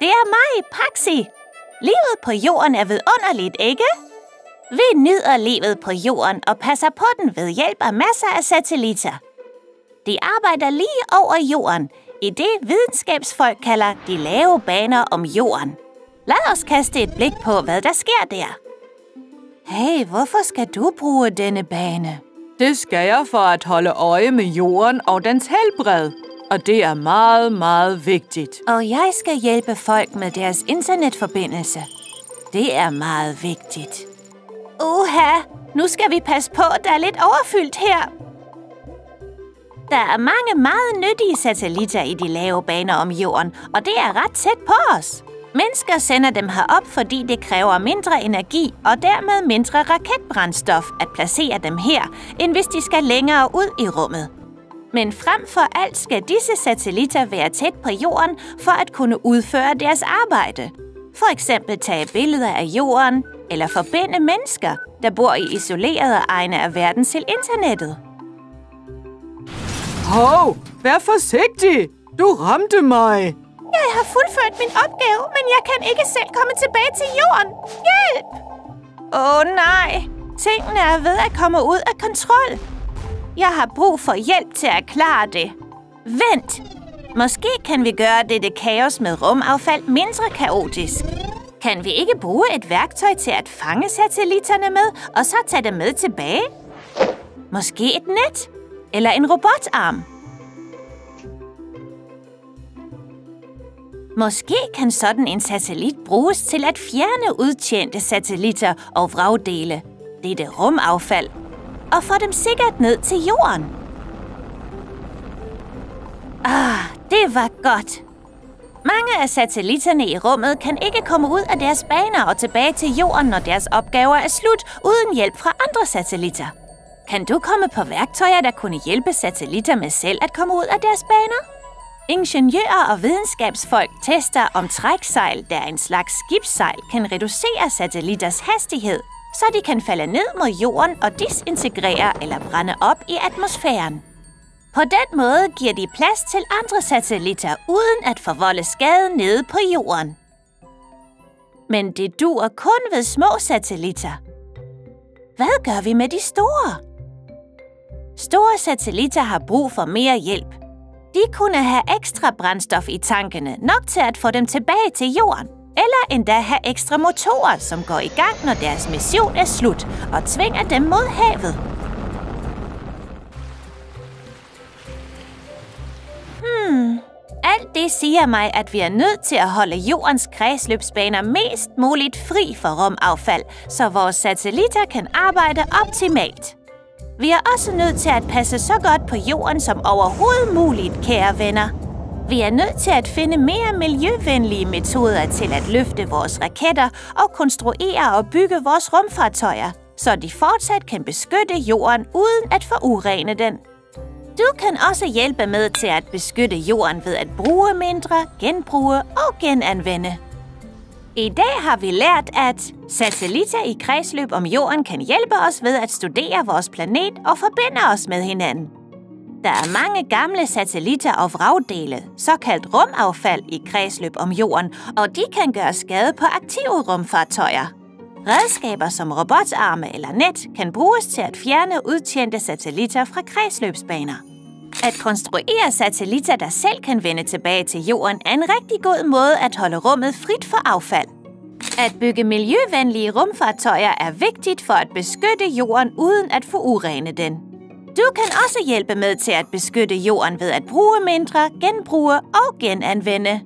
Det er mig, Paxi. Livet på jorden er vidunderligt, ikke? Vi nyder livet på jorden og passer på den ved hjælp af masser af satellitter. De arbejder lige over jorden, i det videnskabsfolk kalder de lave baner om jorden. Lad os kaste et blik på, hvad der sker der. Hey, hvorfor skal du bruge denne bane? Det skal jeg for at holde øje med jorden og dens helbred. Og det er meget, meget vigtigt. Og jeg skal hjælpe folk med deres internetforbindelse. Det er meget vigtigt. Uha, nu skal vi passe på, der er lidt overfyldt her. Der er mange meget nyttige satellitter i de lave baner om jorden, og det er ret tæt på os. Mennesker sender dem herop, fordi det kræver mindre energi og dermed mindre raketbrændstof at placere dem her, end hvis de skal længere ud i rummet. Men frem for alt skal disse satellitter være tæt på jorden for at kunne udføre deres arbejde. For eksempel tage billeder af jorden eller forbinde mennesker, der bor i isolerede egne af verden til internettet. Hov, vær forsigtig! Du ramte mig! Jeg har fuldført min opgave, men jeg kan ikke selv komme tilbage til jorden. Hjælp! Åh oh, nej, tingene er ved at komme ud af kontrol. Jeg har brug for hjælp til at klare det. Vent! Måske kan vi gøre dette kaos med rumaffald mindre kaotisk. Kan vi ikke bruge et værktøj til at fange satellitterne med, og så tage dem med tilbage? Måske et net? Eller en robotarm? Måske kan sådan en satellit bruges til at fjerne udtjente satellitter og vragdele, dette rumaffald, og få dem sikkert ned til jorden. Ah, det var godt. Mange af satellitterne i rummet kan ikke komme ud af deres baner og tilbage til jorden, når deres opgaver er slut, uden hjælp fra andre satellitter. Kan du komme på værktøjer, der kunne hjælpe satellitter med selv at komme ud af deres baner? Ingeniører og videnskabsfolk tester, om træksejl, der er en slags skibssejl, kan reducere satellitters hastighed, så de kan falde ned mod jorden og disintegrere eller brænde op i atmosfæren. På den måde giver de plads til andre satellitter, uden at forvolde skade nede på jorden. Men det duer kun ved små satellitter. Hvad gør vi med de store? Store satellitter har brug for mere hjælp. De kunne have ekstra brændstof i tankene, nok til at få dem tilbage til jorden. Eller endda have ekstra motorer, som går i gang, når deres mission er slut, og tvinger dem mod havet. Hmm, alt det siger mig, at vi er nødt til at holde jordens kredsløbsbaner mest muligt fri for rumaffald, så vores satellitter kan arbejde optimalt. Vi er også nødt til at passe så godt på jorden som overhovedet muligt, kære venner. Vi er nødt til at finde mere miljøvenlige metoder til at løfte vores raketter og konstruere og bygge vores rumfartøjer, så de fortsat kan beskytte jorden uden at forurene den. Du kan også hjælpe med til at beskytte jorden ved at bruge mindre, genbruge og genanvende. I dag har vi lært, at satellitter i kredsløb om jorden kan hjælpe os ved at studere vores planet og forbinde os med hinanden. Der er mange gamle satellitter og vragdele, såkaldt rumaffald i kredsløb om jorden, og de kan gøre skade på aktive rumfartøjer. Redskaber som robotarme eller net kan bruges til at fjerne udtjente satellitter fra kredsløbsbaner. At konstruere satellitter, der selv kan vende tilbage til jorden, er en rigtig god måde at holde rummet frit for affald. At bygge miljøvenlige rumfartøjer er vigtigt for at beskytte jorden uden at forurene den. Du kan også hjælpe med til at beskytte jorden ved at bruge mindre, genbruge og genanvende.